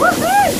Uhul!